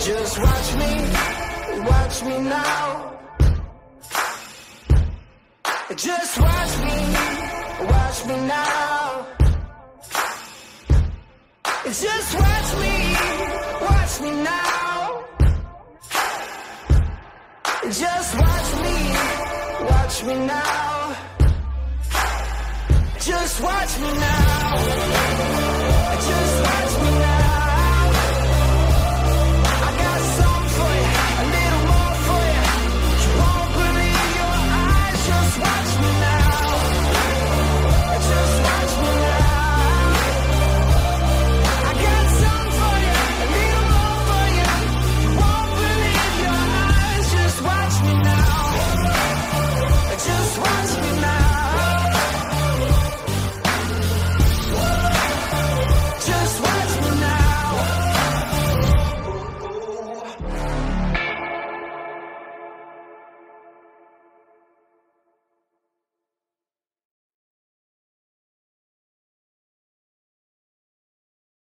Just watch me, watch me now. Just watch me, watch me now. Just watch me, watch me now. Just watch me, watch me now. Just watch me now.